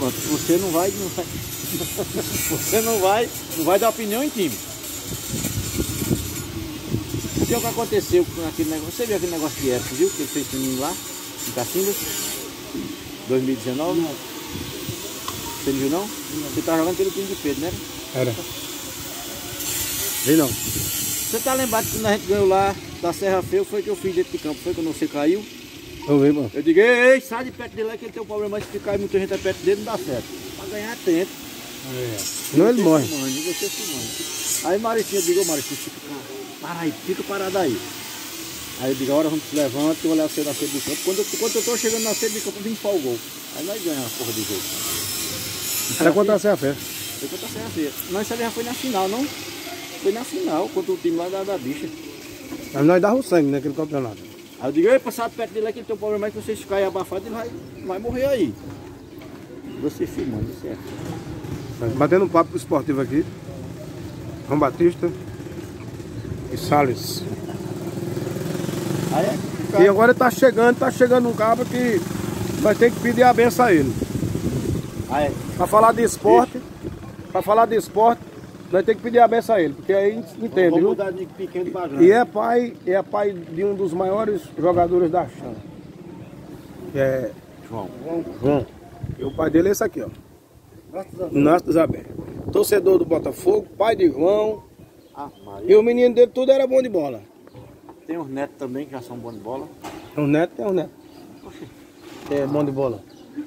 Pronto, você não vai, não vai. Você não vai, não vai dar opinião em time. O que aconteceu com aquele negócio. Você viu aquele negócio de época, viu? Que ele fez comigo lá, em Caximbas? 2019? Não. Você não viu não? não. Você tá jogando pelo time de Pedro, né? Era. Vi não. Você tá lembrado que quando a gente ganhou lá da Serra Feio, foi que eu fiz dentro de campo, foi quando você caiu? Eu vi, mano. Eu digo, ei, sai de perto dele lá que ele tem um problema de ficar muita gente perto dele, não dá certo. Pra ganhar tempo. É. Não ele morre. Mano, você se manda. Aí Maricinha, eu digo, Maricinha, fica, para aí, fica parado aí. Aí eu digo, agora vamos se levanta e olhar você na sede do campo. Quando eu, quando eu tô chegando na sede do campo, eu vim para o gol. Aí nós ganhamos a porra do jogo. Era contra a Serra Feia. Foi contra a Serra Feia. Nós já foi na final, não? Foi na final, contra o time lá da, da bicha. Mas nós dava o sangue naquele campeonato. Aí eu digo, ei, passado perto dele aqui, ele tem um problema é que vocês ficarem abafados, ele vai, vai morrer aí. Você filmando, certo? Batendo um papo esportivo aqui. João Batista e Salles. É, E agora tá chegando, tá chegando um cabo que vai ter que pedir a benção a ele. Aí é. Pra falar de esporte, pra falar de esporte, nós temos que pedir a benção a ele, porque aí entende, Vamos viu? de pequeno pra grande. E é pai, é pai de um dos maiores jogadores da chão. É João. João. E o pai dele é esse aqui, ó. Inácio Isabel. Torcedor do Botafogo, pai de João. Ah, E o menino dele tudo era bom de bola. Tem uns netos também que já são bons de bola. Tem um neto, tem um neto. Oxi, É bom de bola.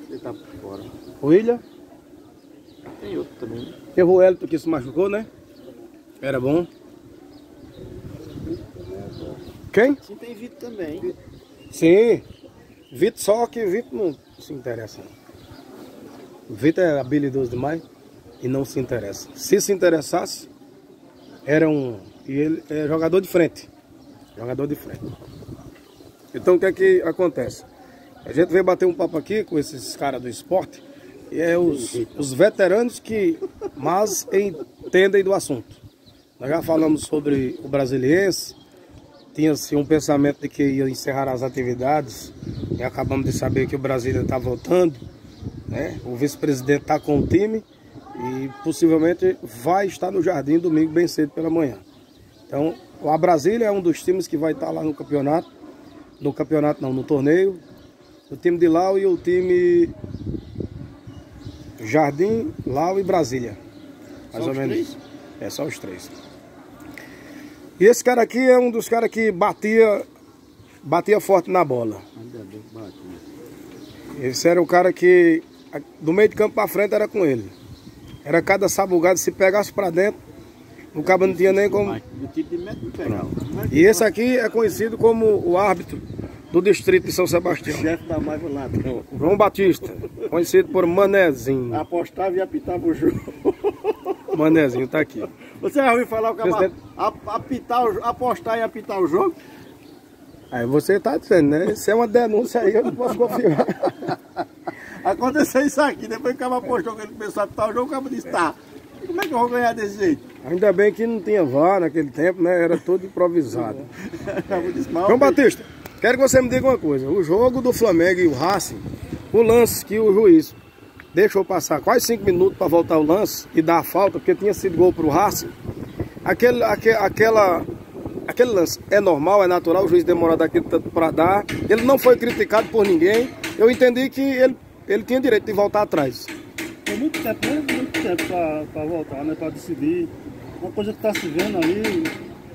você tá por fora. O William, Tem outro também. né? teve o Elton que se machucou, né? Era bom. Quem? Sim, tem Vitor também. Sim. Vitor, só que Vitor não se interessa. Vitor é habilidoso demais e não se interessa. Se se interessasse, era um. E ele é jogador de frente. Jogador de frente. Então o que é que acontece? A gente veio bater um papo aqui com esses caras do esporte. E é os, os veteranos que mais entendem do assunto. Nós já falamos sobre o brasiliense, tinha-se um pensamento de que ia encerrar as atividades e acabamos de saber que o Brasília está voltando. Né? O vice-presidente está com o time e possivelmente vai estar no Jardim domingo bem cedo pela manhã. Então, a Brasília é um dos times que vai estar lá no campeonato. No campeonato não, no torneio. O time de Lau e o time Jardim, Lau e Brasília. Mais Só ou os menos. três? É, só os três. E esse cara aqui é um dos caras que batia, batia forte na bola. Esse era o cara que, do meio de campo pra frente, era com ele. Era cada sabugado, se pegasse pra dentro, o cabo não tinha nem como... Tipo. E esse aqui é conhecido como o árbitro do distrito de São O Sebastião. chefe da mais lá. João Batista, conhecido por Manezinho. Apostava e apitava o jogo. Manezinho, tá aqui. Você já ouviu falar o cara apitar, o- apostar e apitar o jogo? Aí você tá dizendo, né? Isso é uma denúncia aí, eu não posso confirmar. Aconteceu isso aqui, depois que o cara apostou que ele começou a apitar o jogo, o cara disse, tá, como é que eu vou ganhar desse jeito? Ainda bem que não tinha VAR naquele tempo, né? Era tudo improvisado. João Batista, quero que você me diga uma coisa. O jogo do Flamengo e o Racing, o lance que o juiz deixou passar quase cinco minutos para voltar o lance e dar a falta, porque tinha sido gol para o Racing, aquele, aque- aquela, aquele lance é normal, é natural o juiz demorar daquele tanto para dar. Ele não foi criticado por ninguém. Eu entendi que ele, ele tinha direito de voltar atrás. Foi muito tempo, né? Muito tempo pra voltar, né? Pra decidir. Uma coisa que tá se vendo ali.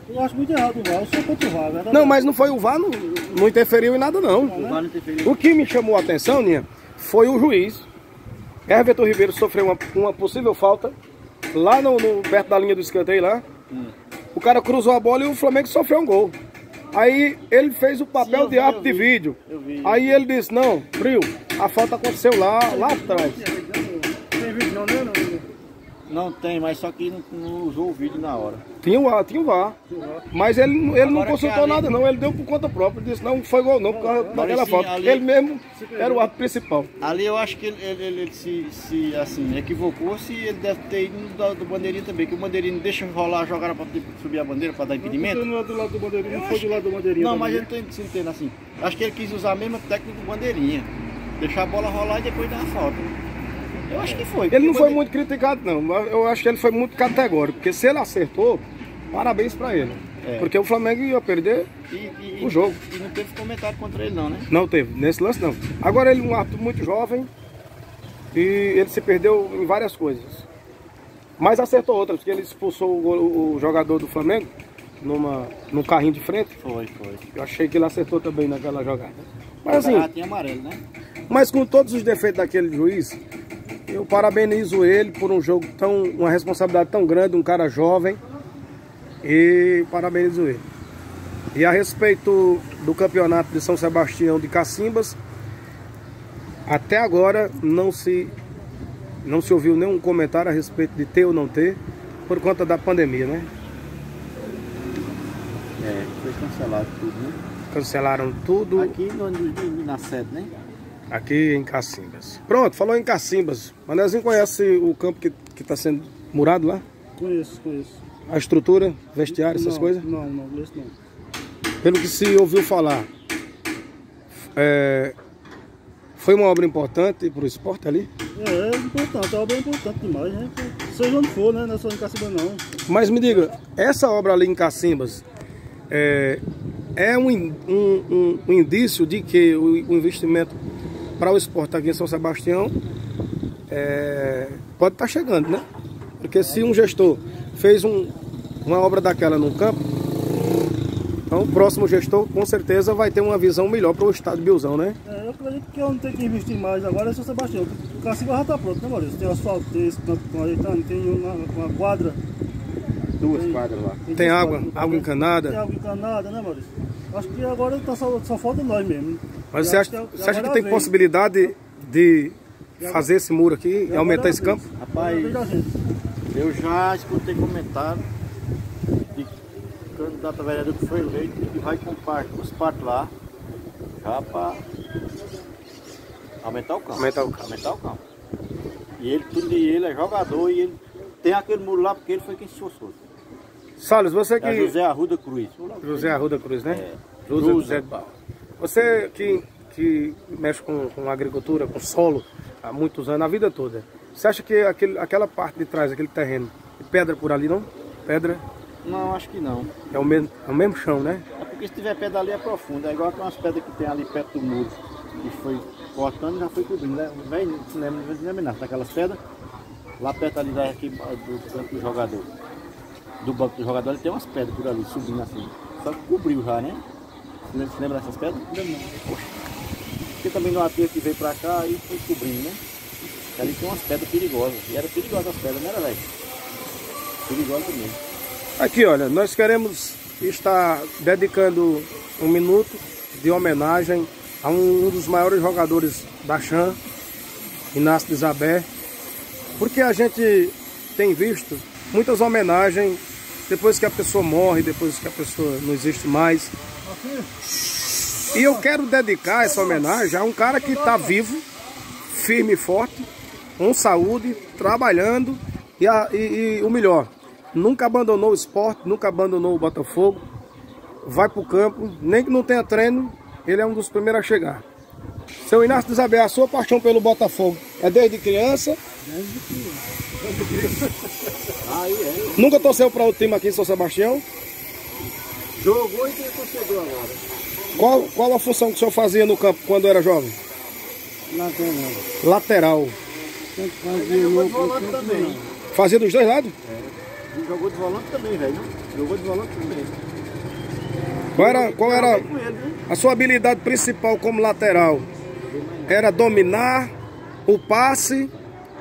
Eu acho muito errado o VAR, eu sou contra o VAR, verdade? Não, mas não foi o VAR, não, não interferiu em nada não. o não que me chamou a atenção, Ninha, foi o juiz. Everton Ribeiro sofreu uma, uma possível falta lá no, no- perto da linha do escanteio lá. O cara cruzou a bola e o Flamengo sofreu um gol. Aí ele fez o papel Sim, eu de vi, árbitro de vi. vídeo. Vi. Aí ele disse, não, frio, a falta aconteceu lá, lá atrás. Tem vídeo não, né? Não, tem, mas só que não, não usou o vídeo na hora. Tinha o VAR, tinha o VAR. Mas ele, ele não Agora consultou ali- nada não, ele deu por conta própria. Disse, não, foi gol não, por causa daquela sim, falta. ali- Ele mesmo era o árbitro principal. Ali eu acho que ele, ele- ele- se, se, assim, equivocou-se e ele deve ter ido do, do bandeirinha também, que o bandeirinho deixa rolar, jogar para subir a bandeira para dar impedimento. não é do lado do bandeirinho, não foi do lado do bandeirinho. Não, mas ele tem se entende assim. Acho que ele quis usar a mesma técnica do bandeirinha. Deixar a bola rolar e depois dar a falta. Eu acho que foi. Ele não foi muito criticado, não. Eu acho que ele foi muito categórico. Porque se ele acertou, parabéns pra ele. É. Porque o Flamengo ia perder, E, e, o jogo. E não teve comentário contra ele, não, né? não teve. Nesse lance, não. Agora ele é um árbitro muito jovem e ele se perdeu em várias coisas. Mas acertou outras, porque ele expulsou o, o jogador do Flamengo numa, num carrinho de frente. Foi, foi. Eu achei que ele acertou também naquela jogada. Mas assim, Ah, amarelo, né? Mas com todos os defeitos daquele juiz, eu parabenizo ele por um jogo tão. uma responsabilidade tão grande, um cara jovem. E parabenizo ele. E a respeito do campeonato de São Sebastião de Cacimbas, até agora não se, não se ouviu nenhum comentário a respeito de ter ou não ter, por conta da pandemia, né? É, foi cancelado tudo, né? Cancelaram tudo Aqui no, na sede, né? Aqui em Cacimbas. Pronto, falou em Cacimbas. Manezinho conhece o campo que está sendo murado lá? Conheço, conheço. A estrutura, vestiário, essas não, coisas? Não, não, esse não. Pelo que se ouviu falar, é, foi uma obra importante para o esporte ali. É, é importante, a obra é importante demais, né? Seja onde for, né? Não é só em Caciba não. Mas me diga, essa obra ali em Cacimbas é, é um, um- um- um indício de que o, o investimento para o esporte aqui em São Sebastião é, pode estar chegando, né? Porque se um gestor fez um- uma obra daquela num campo, então o próximo gestor com certeza vai ter uma visão melhor para o estado de Bilzão, né? É, eu acredito que onde tem que investir mais agora é São Sebastião. O Caciba já está pronto, né, Maurício? Tem asfalto, tem esse campo com ajeitando, tem uma, uma quadra. Duas Tem- quadras lá. Tem duas água, quadras, água encanada. Tem água encanada, né, Maurício? Acho que agora tá só, só falta nós mesmo. Mas você acha, que você acha que tem vem. possibilidade de fazer esse muro aqui e aumentar esse campo? Rapaz, gente. Eu já escutei comentário de candidato a vereador que foi eleito que vai comprar os parques lá já para aumentar o campo. Aumentar o campo. Aumentar o campo. E ele, tudo ele é jogador e ele tem aquele muro lá porque ele foi quem se esforçou. Salles, você É que. José Arruda Cruz. José Arruda Cruz, né? É. José, José. José de Barro. Você que, que mexe com, com agricultura, com solo há muitos anos, a vida toda. Você acha que aquele, aquela parte de trás, aquele terreno, pedra por ali não? Pedra Não, acho que não. é o mesmo, é o mesmo chão, né? É porque se tiver pedra ali é profunda. É igual aquelas pedras que tem ali perto do muro. Que foi cortando e já foi cobrindo. Né? Vem, não se lembra, não se lembra nada daquelas pedras. Lá perto ali da, aqui, do banco do jogador. Do banco do jogador ele tem umas pedras por ali, subindo assim. Só que cobriu já, né? Lembra, se lembra dessas pedras? Não, não. Porque também no aterro que veio pra cá e foi cobrindo, né? E ali tem umas pedras perigosas. E era perigosa as pedras, não era, velho? Perigosa mesmo. Aqui, olha, nós queremos estar dedicando um minuto de homenagem a um dos maiores jogadores da Chan, Inácio de Isabé, porque a gente tem visto muitas homenagens depois que a pessoa morre, depois que a pessoa não existe mais. E eu quero dedicar essa homenagem a um cara que está vivo, firme e forte, com saúde, trabalhando e, a- e- e o melhor, nunca abandonou o esporte, nunca abandonou o Botafogo, vai para o campo, nem que não tenha treino, ele é um dos primeiros a chegar. Seu Inácio de Isabel, a sua paixão pelo Botafogo é desde criança? Aí é. Nunca torceu para o time aqui em São Sebastião? Jogou e tem torcedor agora. Qual, qual a função que o senhor fazia no campo quando era jovem? Né? Lateral. Tem que Ele fazer jogou de volante também. Fazia dos dois lados? Ele jogou de volante também, velho. né? Jogou de volante também. Qual era, qual era viu? a sua habilidade principal como lateral? Era dominar o passe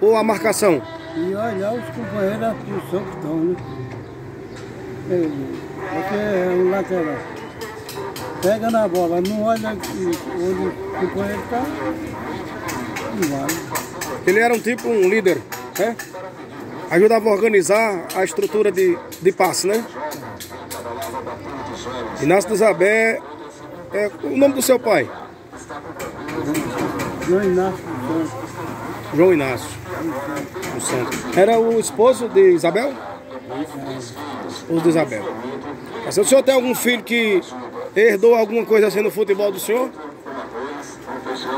ou a marcação? E olhar os companheiros da posição que estão, né? É, Porque é um lateral. Pega na bola, não olha onde o companheiro está, não vai. Ele era um tipo, um líder, né? Ajudava a organizar a estrutura de, de passe, né? Inácio de Isabé, é o nome do seu pai? Não Inácio João Inácio. do Santos. Era o esposo de Isabel? Esposo de Isabel. O senhor tem algum filho que herdou alguma coisa assim no futebol do senhor?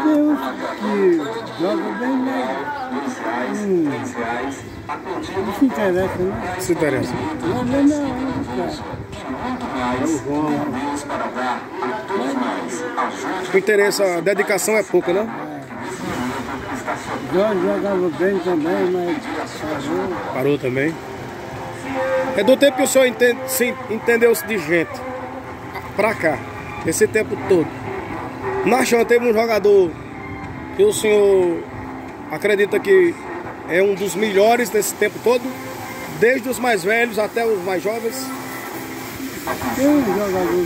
Deus que joga bem, mas Hum. Não se interessa, né? Se interessa. Não, não, não, cara. O interesse, a dedicação é pouca, né? Jorge jogava bem também, mas parou. Parou também. É do tempo que o senhor entende, se entendeu-se de gente pra cá, esse tempo todo. Na chão teve um jogador que o senhor acredita que é um dos melhores desse tempo todo, desde os mais velhos até os mais jovens. Tem um jogador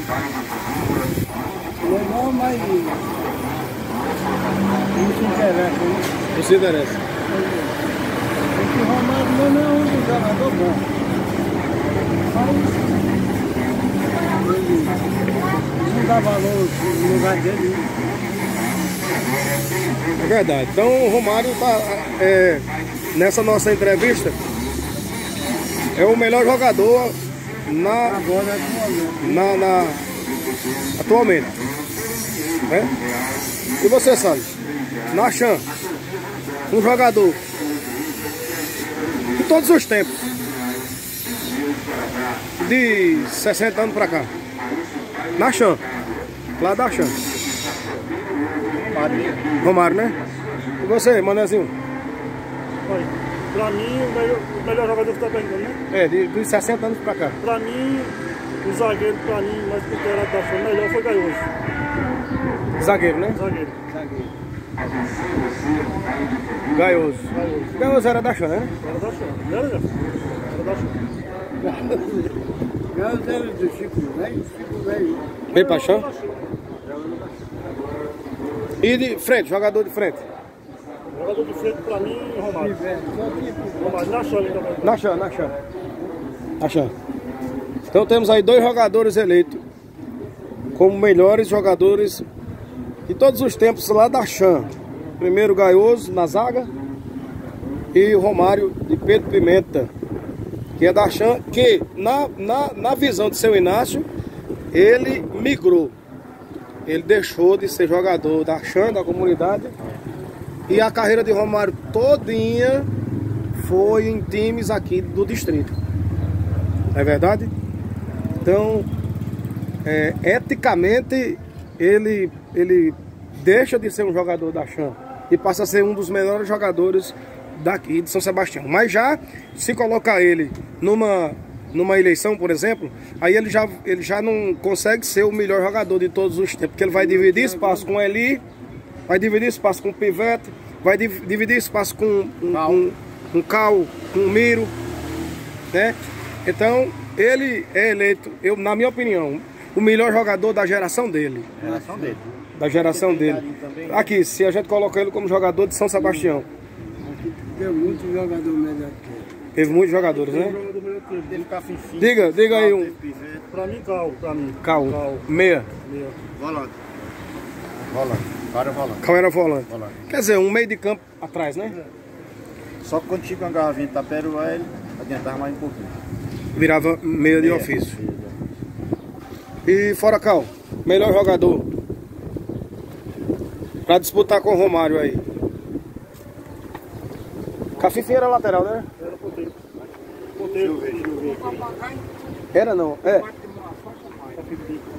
legal, mas não se interessa, né? Não se interessa. Esse Romário não é um jogador bom. Não dá valor no lugar dele. É verdade. Então o Romário tá é, nessa nossa entrevista é o melhor jogador na, Agora atualmente. na, na- atualmente. Né? E você, Salles? Na um jogador de todos os tempos, de 60 anos pra cá, na Chan, lá da Chan. Romário, né? E você, Manezinho? Olha, pra mim, o melhor, o melhor jogador que tá perguntando, né? É, de, de 60 anos pra cá. Pra mim, o zagueiro, pra mim, mais considerado da Chão, melhor foi Gaioso. Zagueiro, né? Zagueiro. Gaioso. Gaioso era da Chan, né? Era da Chão. Não era? Era da Chão. Gás era do Chico Velho, Chico Velho. Bem pra Chan. E de frente, jogador de frente. Jogador de frente, pra mim, Romário. Romário, na Chão ele também. Na Chan, na Chan. Na Chan. Então temos aí dois jogadores eleitos como melhores jogadores de todos os tempos lá da Chan. Primeiro Gaioso na zaga e o Romário de Pedro Pimenta, que é da Chan, que na, na, na visão de seu Inácio, ele migrou. Ele deixou de ser jogador da Chan, da comunidade, e a carreira de Romário todinha foi em times aqui do distrito. Não é verdade? Então, é, eticamente, ele, ele deixa de ser um jogador da Chan e passa a ser um dos melhores jogadores daqui de São Sebastião. Mas já, se colocar ele numa, numa eleição, por exemplo, aí ele já, ele já não consegue ser o melhor jogador de todos os tempos, porque ele vai dividir espaço com o Eli, vai dividir espaço com o Pivete, vai div- dividir espaço com um, um, um Cal, com o Miro, né? Então, ele é eleito, eu, na minha opinião, o melhor jogador da geração dele. Geração dele. Da geração dele. Aqui, se a gente coloca ele como jogador de São Sebastião. Tem muito jogador melhor que ele. Teve muitos jogadores, né? Jogador melhor que ele. Teve Cafinfim. Diga, diga aí um. Teve. Pra mim, Cal, pra mim. Cal, Cal. meia. Meu. Volante. Volante. Para volante. Cal era volante. Volante. Quer dizer, um meio de campo atrás, né? Só que quando chega uma garrafinha de taperoá, ele adiantava mais um pouquinho. Virava meia de É, ofício. é. E fora Cal, melhor jogador. Pra disputar com o Romário aí. Cafifinha era lateral, né? Era ponteiro. Ponteiro. Deixa eu ver. Era não, é.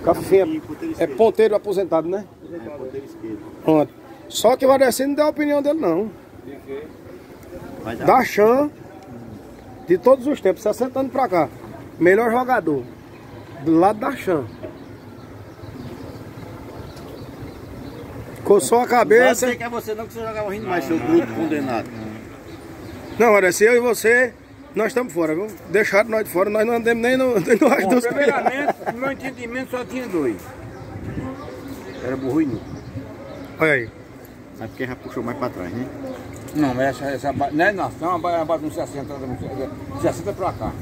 Ponteiro é ponteiro aposentado, né? É, ponteiro esquerdo. Pronto. Só que o Valdeci não deu a opinião dele, não. Vai dar. Da Chan, de todos os tempos, 60 anos pra cá. Melhor jogador. Do lado da Chan. Coçou a Não cabeça. sei que é você não, que você jogava rindo mais, seu bruto condenado. Não, olha, se eu e você, nós estamos fora, viu? Deixaram nós de fora, nós não andamos nem no, nem no resto dos Primeiramente, no meu entendimento só tinha dois. Era burro e nu. Olha aí. Mas porque já puxou mais pra trás, né? Não, mas essa, essa não é nação, é uma base uns 60, uns 60 pra cá.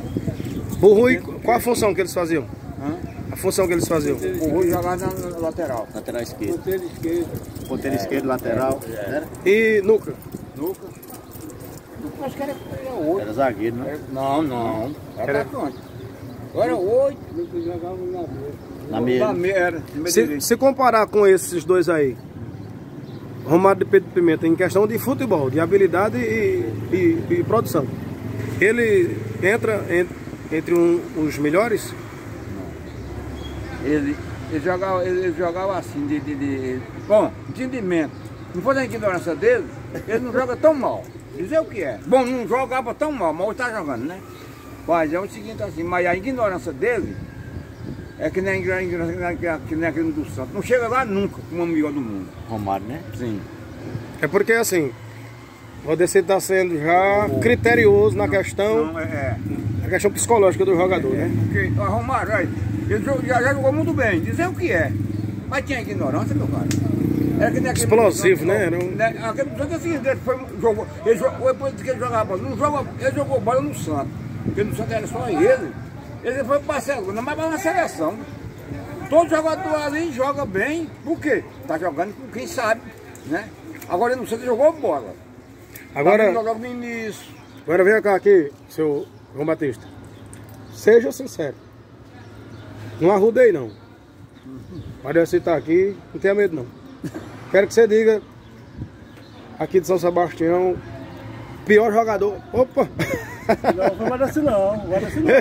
O Rui, qual a função que eles faziam? Hã? A função que eles faziam? O Rui jogava na, na lateral. Lateral esquerdo. Ponteiro esquerdo. Ponteiro esquerdo, lateral. Era, E Nuca? Nuca. Acho que era, era oito. era zagueiro, né? Era- Não, não. Era Era- atacante. Era oito. Nunca jogava na boa. Na meia. Na meia, era. no meio Se, se comparar com esses dois aí, Romário de Pedro Pimenta em questão de futebol, de habilidade e, e- e produção. Ele entra en- entre um- os melhores? Ele, ele, jogava, ele, ele jogava assim, de, de, de- Bom, entendimento. Não fosse a ignorância dele, ele não joga tão mal. Dizer o que é. Bom, não jogava tão mal, mas hoje tá jogando, né? Mas é o seguinte assim, mas a ignorância dele é que nem a ignorância que nem aquele do Santos. Não chega lá nunca como o melhor do mundo. Romário, né? Sim. É porque assim, o Odessei está sendo já criterioso na questão, Não, é, é. na questão psicológica do jogador, né? Porque, ó, Romário, olha, ele já, já jogou muito bem, dizer o que é. Mas tinha ignorância, meu cara. Aquele Explosivo, né? Um- né? Aquele Santos assim, ele foi, jogou, ele jogou, depois que ele jogava bola, não joga, ele jogou bola no Santos. Porque no Santos era só ele. Ele foi para a segunda, mas vai na seleção. Todo jogador ali joga bem, por quê? Tá jogando com quem sabe, né? Agora no Santos jogou bola. Agora, jogava no início. agora vem cá aqui, seu João Batista. Seja sincero. Não arrudei não. Pode aceitar aqui, não tenha medo não. Quero que você diga aqui de São Sebastião, pior jogador. Opa! Não, não vai descer não, não vai descer não.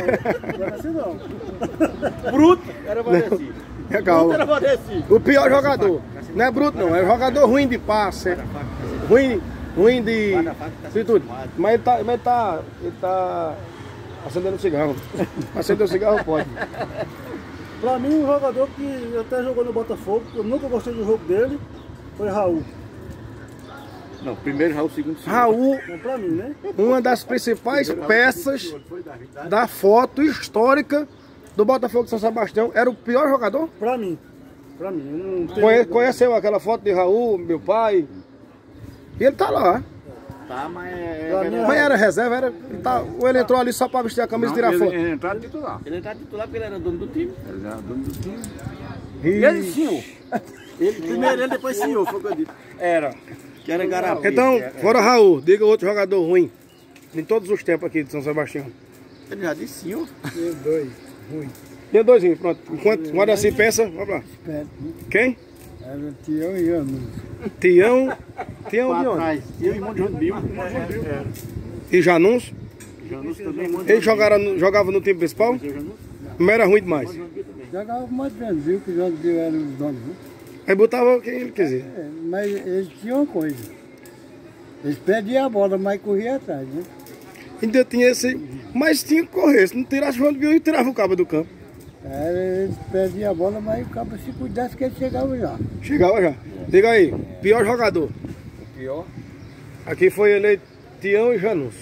Não vai descer não. Bruto era Vadeci. Legal. Era Vadeci. O pior jogador. Não é bruto não, é jogador ruim de passe. Ruim, ruim de. de tudo. Mas ele tá. Mas ele tá. Ele tá acendendo cigarro. Acender o cigarro pode. Pra mim, um jogador que até jogou no Botafogo, eu nunca gostei do jogo dele, foi Raul. Não, primeiro Raul, segundo Silva. Raul, mim, né? uma das principais peças da foto histórica do Botafogo de São Sebastião, era o pior jogador? Pra mim. Pra mim. Conhe- Conheceu aquela foto de Raul, meu pai? E ele tá lá. Tá, mas é... Mas era reserva, era. Ele, tá, ou ele entrou ali só pra vestir a camisa e tirar ele, foto. ele entrava titular. Ele tá titular porque ele era dono do time. Ele era dono do time. Ih. Ele sim, Ele, primeiro ele, depois senhor, foi o que eu disse. era. Que era Garapé. Então, fora Raul, diga outro jogador ruim. Em todos os tempos aqui de São Sebastião. Ele já disse senhor. Tem dois, ruim. Tem dois, pronto. Enquanto o assim pensa, vamos lá. Quem? Era Tião e Janus. Tião. Tião de Lá onde? atrás. E o irmão de Rondinho. E Janus. Janus também, irmão de Ele jogara no- jogava no time principal, mas era ruim demais. Jogava mais Brasil, que já eram os donos? Aí botava quem ele quiser. É, mas eles tinham uma coisa. Eles perdiam a bola, mas corriam atrás, né? Ainda tinha esse. Mas tinha que correr. Se não tirasse o João de Viu, tirava o cabo do campo. Era, eles perdiam a bola, mas o cabo se cuidasse que ele chegava já. Chegava já. Diga aí, pior jogador. O pior. Aqui foi eleito Tião e Janus.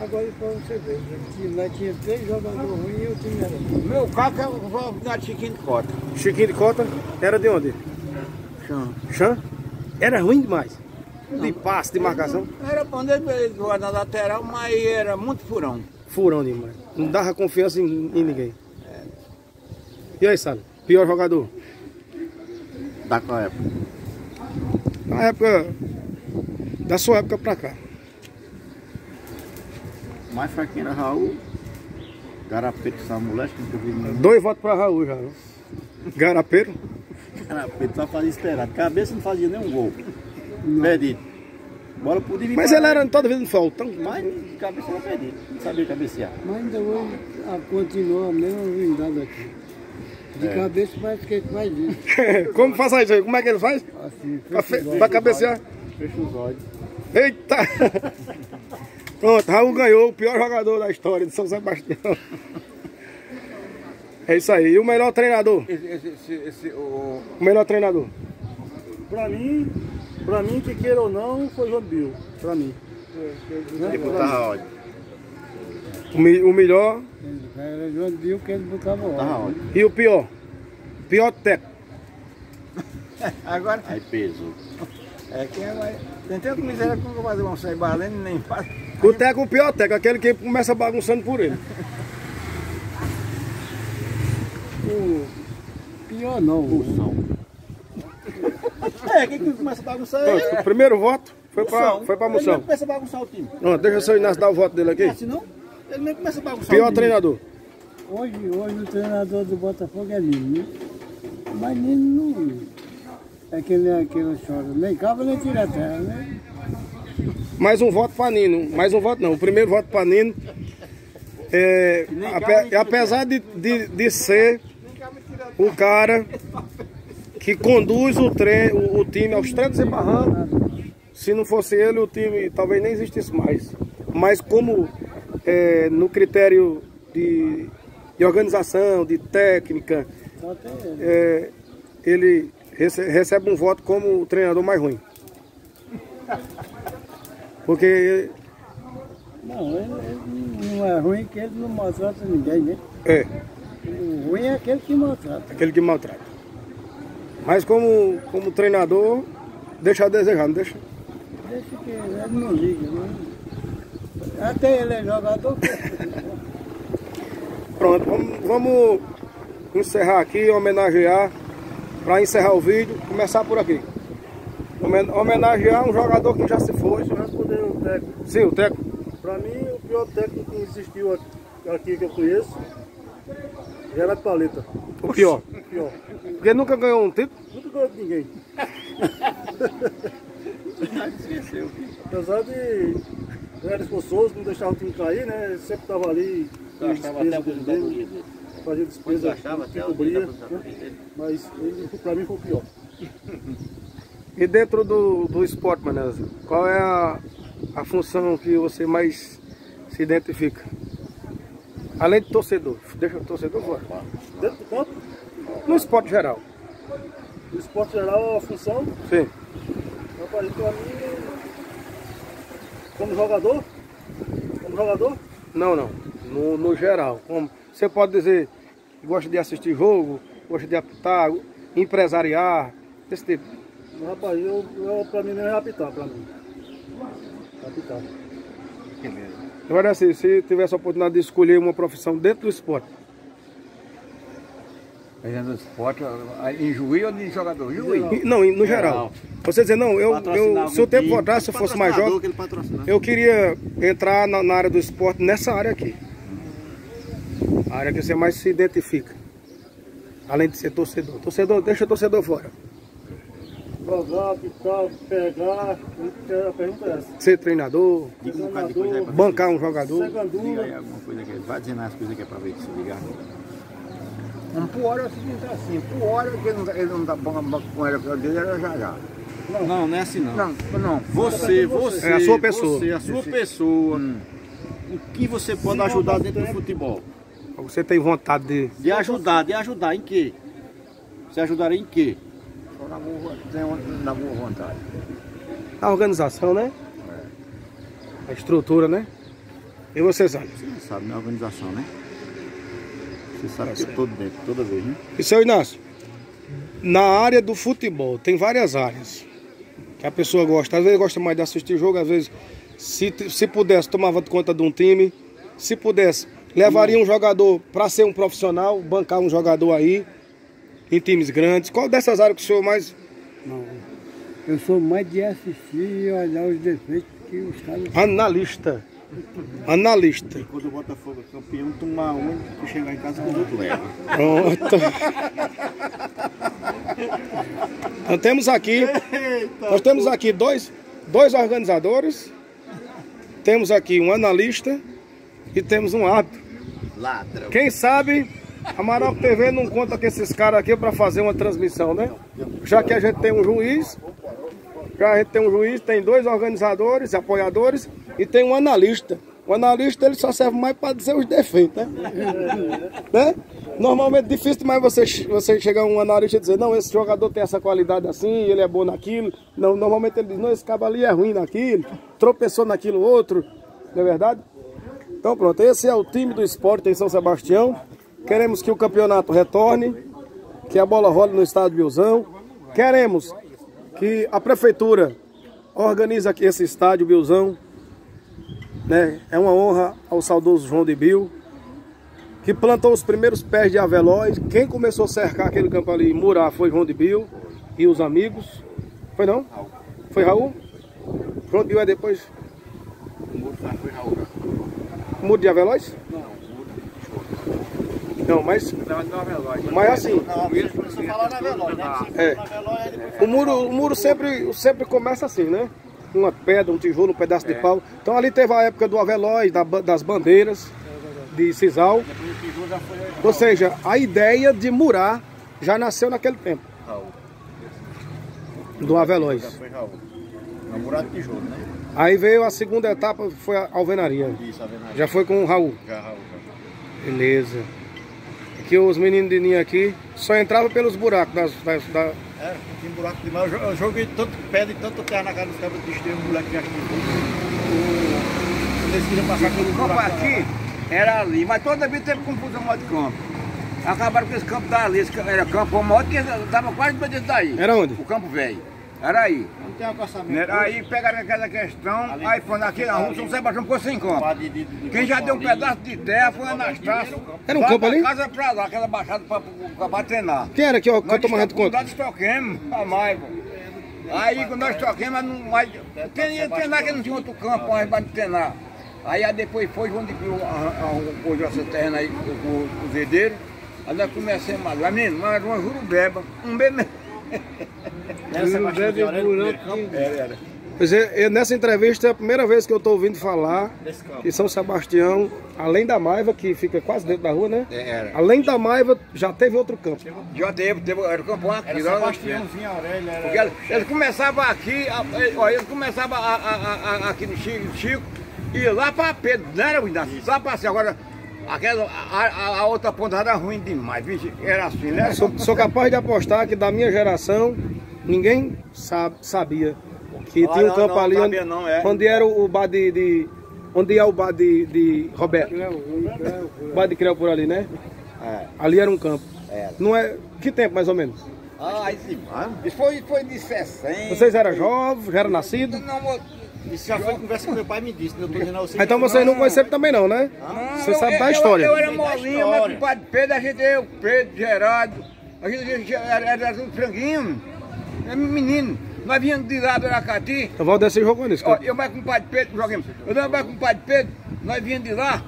Agora pra você ver, que lá tinha três jogadores ruins e o time era meu carro é o Chiquinho de Cota. Chiquinho de Cota era de onde? Chão. Chã? Era ruim demais. De passe, de marcação. Era bom ele ele jogava na lateral, mas era muito furão. Furão demais. Não dava confiança em, em ninguém. E aí, Salo? Pior jogador? Da qual época? Na época. Da sua época pra cá. Mais fraquinho era Raul. Garapeto, que são moleque que eu vi no Dois votos pra Raul já. viu? Garapeiro. Garapeto, só fazia esperar. Cabeça não fazia nenhum gol. Perdido. Bola podia vir Mas lá. era toda vez no faltão. Mas de cabeça era perdido. Não sabia cabecear. Mas ainda hoje a, continua a mesma ruindade aqui. De cabeça parece que ele faz isso. Como faz isso aí? Como é que ele faz? Assim, Pra, fe- fecha os olhos. pra cabecear? Fecha os olhos. Eita! Pronto, Raul ganhou o pior jogador da história de São Sebastião. É isso aí. E o melhor treinador? Esse, esse, esse, esse, o, O melhor treinador? Pra mim, pra mim, que queira ou não, foi João Bill. Pra mim. Ele botava ódio. O, me- o melhor Era João Dio que ele botava ódio. e o pior? Pior técnico. agora, Aí pesou. é quem é mais. Tem tanto miséria que nunca fazer um sair balendo, nem faz. O técnico, o pior técnico, aquele que começa bagunçando por ele. O pior não. Pulsão. É, quem que começa a bagunçar é Pronto, o primeiro voto foi pra, foi pra Ele moção. começa a bagunçar o time. Pronto, deixa o seu Inácio dar o voto dele aqui. Senão, ele mesmo começa a bagunçar o Pior time. treinador. Hoje, hoje o treinador do Botafogo é Lino, né? Mas nem não. É que nem aquele choro. Nem cava nem tira a terra, né? Mais um voto para Nino. Mais um voto não. O primeiro voto para Nino. É, ape- apesar de, de, de ser o cara que conduz o, trem, o, o time aos trancos e barrancos, se não fosse ele, o time talvez nem existisse mais. Mas como é, no critério de, de organização, de técnica, é, ele rece- recebe um voto como o treinador mais ruim. Porque Não, ele, ele não é ruim que ele não maltrata ninguém, né? é O ruim é aquele que maltrata. aquele que maltrata. Mas como, como treinador, deixa a desejar, não deixa? Deixa que ele não liga, não. Até ele é jogador. Pronto, vamos, vamos encerrar aqui, homenagear, para encerrar o vídeo, começar por aqui. Homen- Homenagear um jogador que já se foi. Eu responder o técnico. Sim, o Teco. Pra mim, o pior técnico que existiu aqui, aqui que eu conheço, Gerard Paleta. O pior. O pior. Porque nunca ganhou um título. Nunca ganhou de ninguém. Apesar de ele era esforçoso, não deixava o time cair, né? Ele sempre estava ali, fazia despesa dele, dele, fazia despesa que cobria, né? Mas pra mim foi o pior. E dentro do, do esporte, Manese, qual é a, a função que você mais se identifica? Além de torcedor. Deixa o torcedor fora. Dentro do campo, No esporte geral. no esporte geral, a função, Sim. rapaz, pra mim, como jogador, como jogador, Não, não. No, no geral. Como você pode dizer que gosta de assistir jogo, gosta de apitar, empresariar, esse tipo. rapaz, eu, eu, pra mim não é apitar, pra mim. Apitar. Agora assim, se tivesse a oportunidade de escolher uma profissão dentro do esporte, Fazendo é esporte, em juiz ou de jogador? Juiz. não, no geral. Você dizer, não, eu, eu se o tempo voltasse, se eu fosse mais jovem, eu queria entrar na, na área do esporte, nessa área aqui. A área que você mais se identifica. Além de ser torcedor. Torcedor, deixa o torcedor fora. Apitar, pegar, a pergunta é essa. Ser treinador, um pra bancar um jogador. Diga aí alguma coisa que vai dizendo as coisas que é pra ver se ligar. Um por hora é o seguinte, é assim, por hora que ele não, ele não tá bom com ele, o dele era já já. Não, não é assim não. Não, não. Você, você, É a sua pessoa. Você, a sua pessoa. O que você pode ajudar dentro do futebol? Você tem vontade de. De ajudar, de ajudar em quê? Você ajudaria em quê? Na boa, na boa vontade. A organização, né? A estrutura, né? E você sabe. Você sabe, né? Organização, né? Você sabe que é todo dentro, toda vez, né? E seu Inácio, na área do futebol, tem várias áreas que a pessoa gosta. Às vezes gosta mais de assistir jogo, às vezes, se, se pudesse, tomava conta de um time. Se pudesse, levaria um jogador para ser um profissional, bancar um jogador aí, em times grandes. Qual dessas áreas que o senhor mais. Não. Eu sou mais de assistir e olhar os defeitos que os caras. Analista. Analista. Quando o Botafogo é campeão, tomar um, tu chegar em casa com os outros leva. Pronto. Então temos aqui, nós temos aqui dois, dois organizadores, temos aqui um analista e temos um árbitro. Ladrão. Quem sabe a TV não conta com esses caras aqui para fazer uma transmissão, né? Já que a gente tem um juiz, já a gente tem um juiz, tem dois organizadores, apoiadores e tem um analista. O analista ele só serve mais para dizer os defeitos, né? né? Normalmente difícil mais você, você chegar um analista e dizer, não, esse jogador tem essa qualidade assim, ele é bom naquilo. Não, normalmente ele diz, não, esse cabo ali é ruim naquilo, tropeçou naquilo outro, não é verdade? Então pronto, esse é o time do esporte em São Sebastião. Queremos que o campeonato retorne, que a bola role no estádio Bilzão. Queremos que a prefeitura organize aqui esse estádio Bilzão. Né? É uma honra ao saudoso João de Bil, que plantou os primeiros pés de Avelóis. Quem começou a cercar aquele campo ali, murar, foi João de Bil e os amigos. Foi não? Foi Raul? João de Bil é depois? O muro de Avelóis? Não, mas, mas assim, Não, você começou a falar na Veloz, né? É. o muro, o muro sempre, sempre começa assim, né? Uma pedra, um tijolo, um pedaço de pau. Então ali teve a época do ba- das bandeiras, de Cisal. Ou seja, a ideia de murar já nasceu naquele tempo, Raul. do Avelóis. Já foi Raul. Namorado de tijolo, né? Aí veio a segunda etapa, foi a alvenaria. Isso, a Venaria. Já foi com o Raul. Já, Raul, já. Beleza. Aqui os meninos de ninho aqui só entravam pelos buracos das, das- da- Era, tinha buraco demais. Eu Eu joguei tanto pedra e tanto terra na cara dos cabos de extremo, moleque chegou. Quando eles queriam passar pelo O campo buraco. aqui era ali, mas toda vez teve confusão lá de campo. Acabaram com esse campo dali, esse campo- era campo maior que dava quase dois dedos daí. Era onde? O campo velho. Era aí. Não tem acostamento. Né? Aí pegaram aquela questão, aí foi aqui na rua, São Sebastião ficou sem campo. Quem já deu um pedaço de terra foi Anastácio. Era um campo ali? casa pra lá, aquela baixada pra, pra, pra treinar. Quem era que eu, que eu tô marrendo conta? Nós toquemos a Maiva. Aí quando nós toquemos, mas não- mas tem, ia treinar que não tinha outro campo mais pra treinar. Aí, aí depois foi João de Pio arrojou essa terra aí com o- os herdeiros. Aí nós começamos a menino, mas uma jurubeba, um bebê. De Aurélio, primeiro campo. Era, era. Pois é, eu- nessa entrevista é a primeira vez que eu tô ouvindo falar campo. que São Sebastião, além da Maiva, que fica quase dentro da rua, né? Era. Além da Maiva, já teve outro campo. Já teve, teve, era o campão aqui. Era Sebastiãozinho Aurélio, era... Porque eles, eles começavam aqui, a- ó, eles começavam a- a- a- a- aqui no Chico, Chico e lá para Pedro, não era ruim, lá para assim, agora aquela, a, a- a outra ponta era ruim demais, era assim, né? Sou, sou capaz de apostar que da minha geração, ninguém sabe, sabia que Ah, tinha um não, campo não, ali onde, sabia não, é. onde era o bar de, de- Onde é o bar de, de Roberto? O bar de Creu por ali, né? É, Ali era um campo. era. Não é. Que tempo mais ou menos? Ah, isso, isso foi, foi de 60. Vocês eram jovens, já eram nascidos? Não, mo- Isso já foi conversa que meu pai me disse, né? Eu tô dizendo a você. Então vocês não conheceram também não, né? não, Você sabe eu- da eu- história. Eu, era Sei da molinha, mas com o padre Pedro, a gente, eu, Pedro, Gerardo, a gente, a gente era, era um franguinho, é menino. Nós viemos de lá do Aracati, O Valdeci jogou nisso. Ó, eu mais com o Padre Pedro, joguemos. Eu não mais com o Padre Pedro, nós viemos de lá.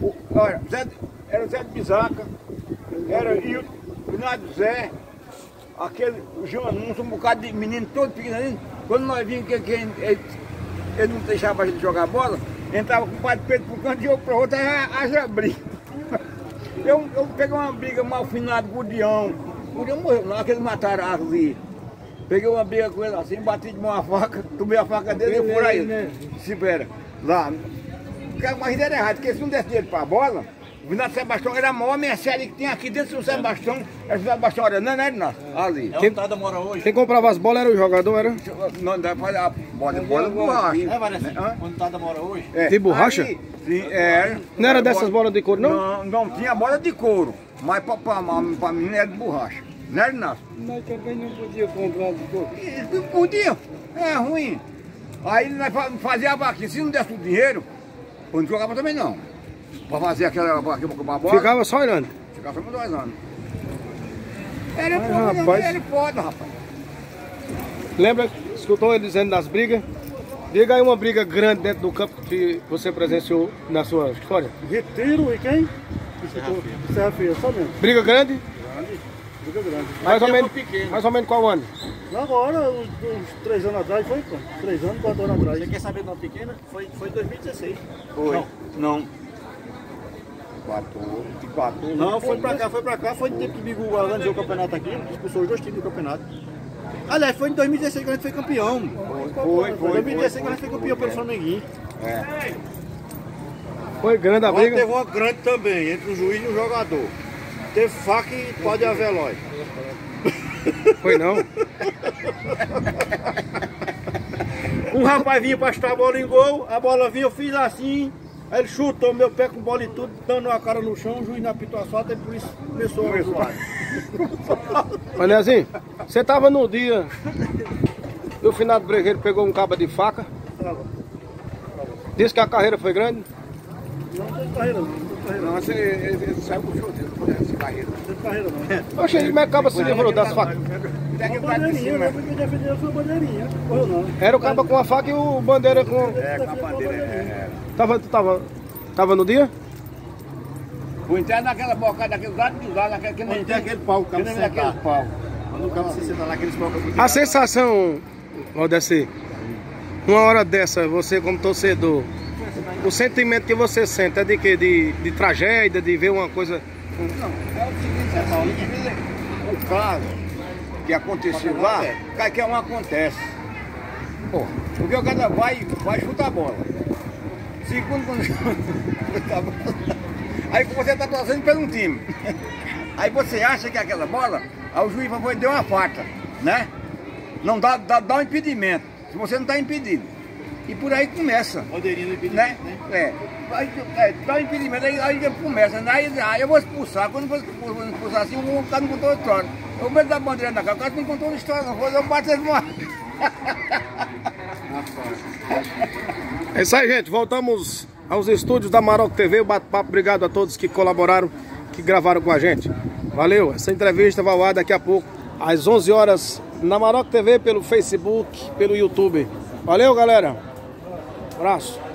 O, olha, Zé, era o Zé de Bisaca, era o Finado Zé, aquele o João Anúncio, um bocado de menino todo pequenininho. Quando nós vimos que, que ele, ele não deixava a gente jogar bola, entrava com o Padre Pedro para um canto e eu para o outro, aí haja briga. Eu, eu peguei uma briga mal finado com o Dião. O Dião morreu, não, aqueles mataram a árvore. Peguei uma briga com ele assim, bati de uma faca, tomei a faca dele e eu por aí. Se espera. Lá. Porque uma ideia errada, porque se não desse dinheiro pra bola, o Vinado Sebastião era a maior mercearia que tinha aqui dentro do Sebastião. Era o Sebastião Arana, não era nosso, ali. É onde Tada mora hoje. Quem comprava as bolas era o jogador, era? Não dá pra fazer a bola, bola de borracha. É, Vanessa, Hã? onde Tada mora hoje. É. De borracha? Aí, sim, era. Não era dessas bolas de couro, não? Não, não tinha bola de couro, mas pra, pra, pra mim era de borracha. Não era nosso. Nós também não podíamos comprar de couro. Não podia, é ruim. Aí nós fa- fazia a vaquinha, se não desse o dinheiro, eu não jogava também não. Pra fazer aquela vaquinha com a bola, Ficava só olhando. ficava só dois anos. Era Mas, foda, rapaz. era foda, rapaz. Lembra? Escutou ele dizendo das brigas? Diga aí uma briga grande dentro do campo que você presenciou na sua história. Retiro e quem? Serra Feia, só mesmo. Briga grande? Fica grande. Mais ou, é menos, pequeno. mais ou menos qual ano? Agora, uns, uns três anos atrás, foi pô. Três anos, quatro anos Você atrás. quer saber de uma pequena? Foi, foi 2016. Foi. Não. Quatro, de quatro. Não, foi pra cá, foi pra cá. Foi no tempo que o Bigu organizou o campeonato aqui. Expulsou os dois times do campeonato. Aliás, foi em 2016 que a gente foi campeão. Foi, Foi foi, em 2016 foi, que a gente foi campeão pelo Flamenguinho. Foi grande a Agora teve briga? uma grande também, entre o juiz e o jogador. Teve faca e pode haver veloz. Foi não. Um rapaz vinha pra chutar a bola em gol, a bola vinha, eu fiz assim, aí ele chutou meu pé com bola e tudo, dando a cara no chão, o juiz não apitou a falta e por isso começou a zoar. Mas Nezinho, você tava no dia do finado bregueiro pegou um cabo de faca. Disse que a carreira foi grande. Não não, não tem carreira não. Não, você ele, ele saiu com o show dele, essa carreira. Não tem carreira não. Oxe, como é que o cabo se livrou das facas? Uma pra bandeirinha, cima. né? Porque defendeu foi bandeirinha. Correu não. Era o cabo com a faca e o bandeira com. É, com a bandeira. É, Tava, tu tava, tava no dia? Ou entrar naquela bocada daquele lado de lá, naquele, que nem Onde tem aquele pau, o que cabo naquele pau. Quando o cabo se senta lá, aqueles pau que eu A sensação, Valdeci, uma hora dessa, você como torcedor, o sentimento que você sente é de quê? De, de tragédia, de ver uma coisa. Não, é o seguinte, é o caso que aconteceu lá, qualquer um acontece. Pô, porque o cara vai, vai chutar a bola. Segundo, quando chuta a bola, aí você está torcendo pelo um time. Aí você acha que aquela bola, aí o juiz foi deu uma faca, né? Não dá, dá, dá um impedimento, se você não está impedido. E por aí começa. No impedimento, Né? né? É. Aí, é, dá um impedimento, aí, aí começa, né? aí, aí eu vou expulsar, quando eu vou expulsar assim, o cara não contou a história. O medo da bandeira na cara, o cara não contou a história, não vou eu bater no ar. É isso aí, gente. Voltamos aos estúdios da Maroc TV. O bate-papo. Obrigado a todos que colaboraram, que gravaram com a gente. Valeu. Essa entrevista vai ao ar daqui a pouco, às 11 horas, na Maroc TV, pelo Facebook, pelo YouTube. Valeu, galera. Abraço.